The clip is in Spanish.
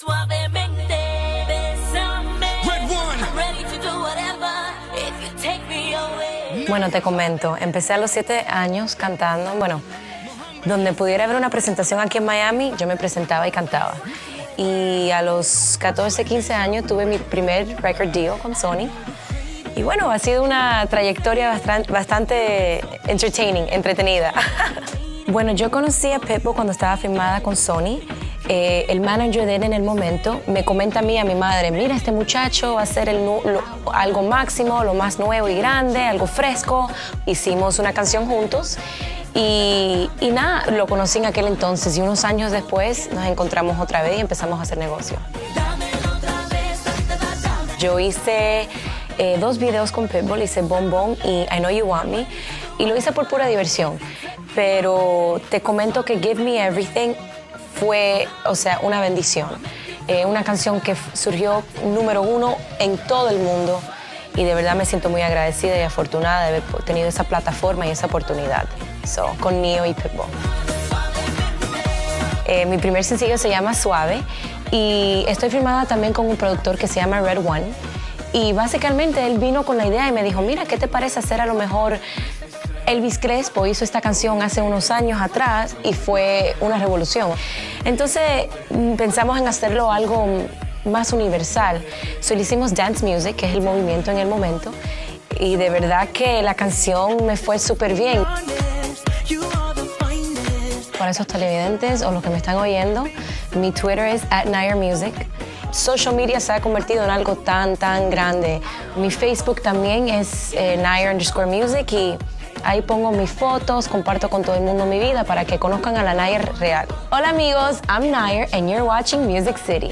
Suavemente, bésame. I'm ready to do whatever if you take me away. Bueno, te comento, empecé a los siete años cantando, bueno, donde pudiera haber una presentación aquí en Miami, yo me presentaba y cantaba. Y a los 14, 15 años tuve mi primer record deal con Sony. Y bueno, ha sido una trayectoria bastante, bastante entertaining, entretenida. bueno, yo conocí a Pepo cuando estaba filmada con Sony. Eh, el manager de él en el momento me comenta a mí, a mi madre, mira, este muchacho va a lo- algo máximo, lo más nuevo y grande, algo fresco. Hicimos una canción juntos y, y nada, lo conocí en aquel entonces y unos años después nos encontramos otra vez y empezamos a hacer negocio. Yo hice eh, dos videos con Pitbull, hice Bon Bon y I Know You Want Me, y lo hice por pura diversión. Pero te comento que Give Me Everything fue, o sea, una bendición. Eh, una canción que surgió número uno en todo el mundo y de verdad me siento muy agradecida y afortunada de haber tenido esa plataforma y esa oportunidad. So, con Neo y Pitbull. Eh, mi primer sencillo se llama Suave y estoy filmada también con un productor que se llama Red One. Y básicamente él vino con la idea y me dijo, mira, ¿qué te parece hacer a lo mejor Elvis Crespo hizo esta canción hace unos años atrás y fue una revolución. Entonces mm, pensamos en hacerlo algo más universal. So, le hicimos dance music, que es el movimiento en el momento. Y de verdad que la canción me fue súper bien. Para esos televidentes o los que me están oyendo, mi Twitter es at Music. Social media se ha convertido en algo tan, tan grande. Mi Facebook también es eh, Nair underscore Music y ahí pongo mis fotos, comparto con todo el mundo mi vida para que conozcan a la Nair real. Hola amigos, I'm Nair and you're watching Music City.